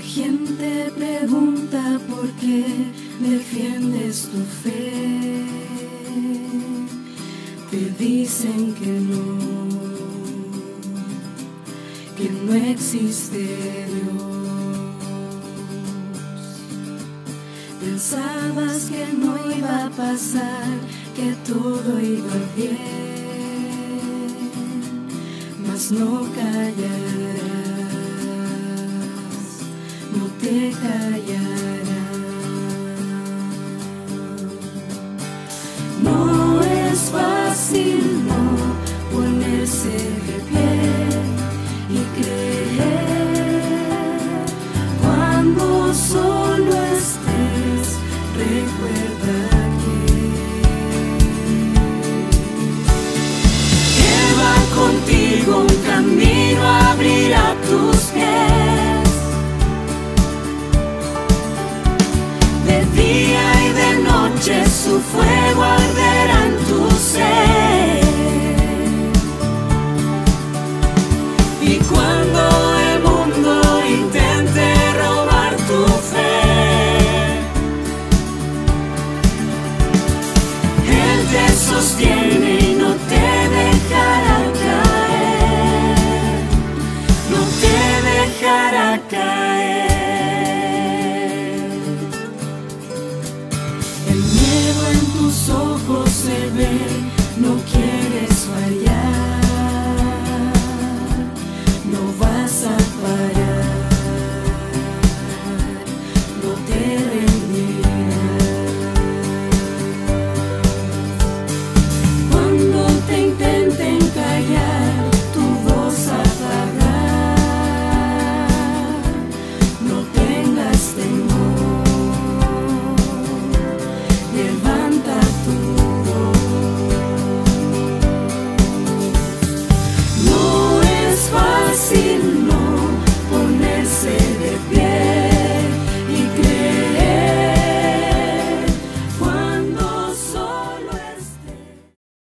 te pregunta por qué defiendes tu fe, te dicen que no, que no existe Dios. Pensabas que no iba a pasar, que todo iba bien, mas no callarás callará. No es fácil no ponerse de pie y creer cuando solo estés. Recuerda que Él va contigo un camino abrirá fuego arderá en tu ser. Y cuando el mundo intente robar tu fe, Él te sostiene se no quiero.